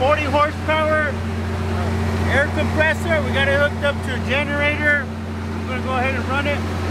40 horsepower air compressor. We got it hooked up to a generator. I'm gonna go ahead and run it.